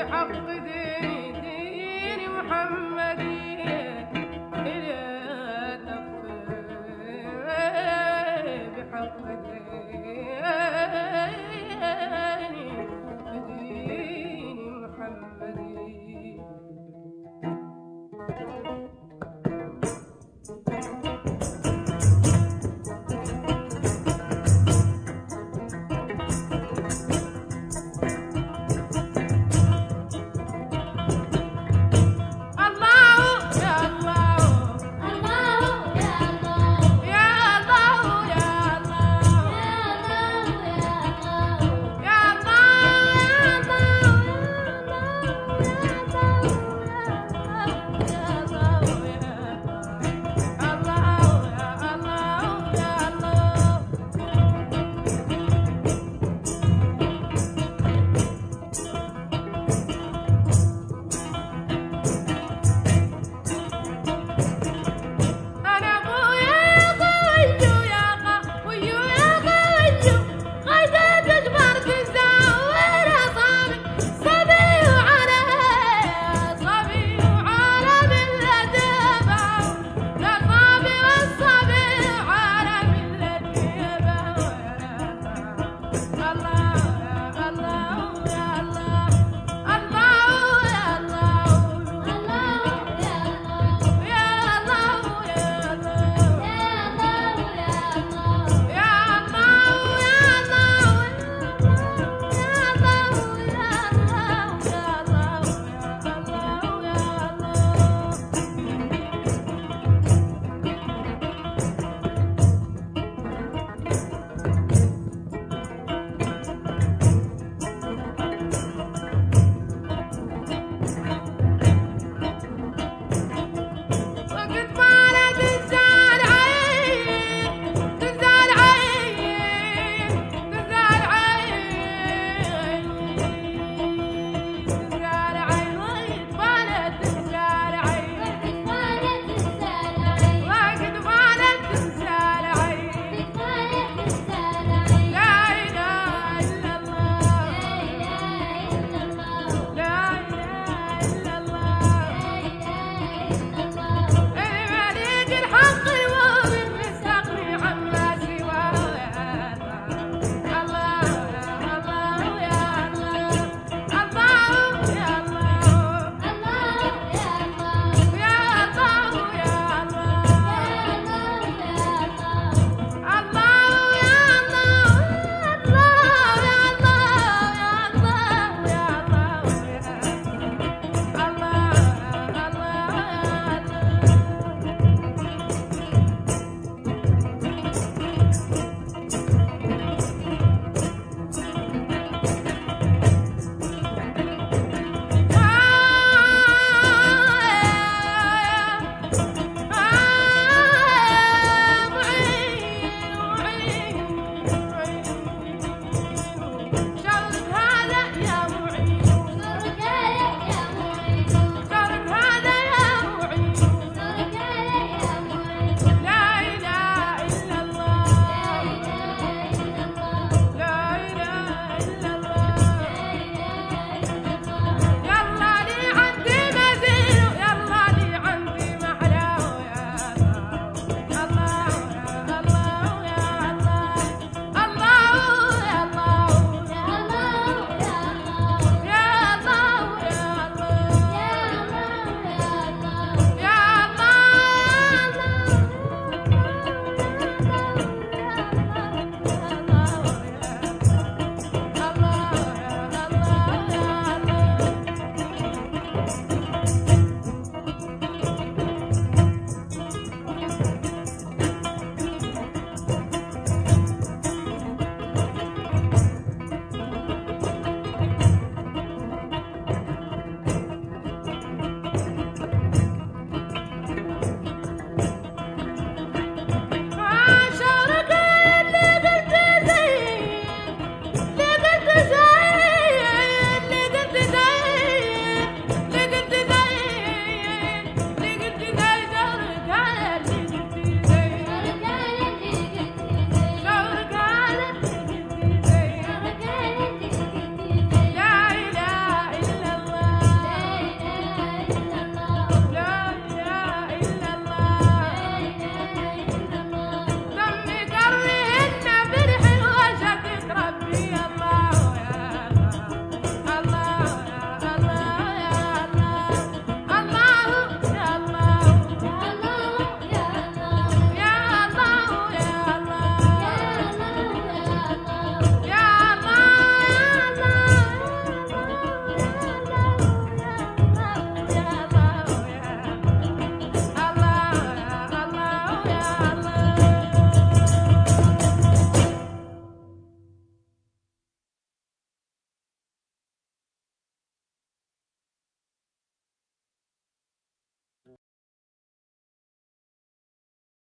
بحق ديني دين محمدي إلى تقفي بحق ديني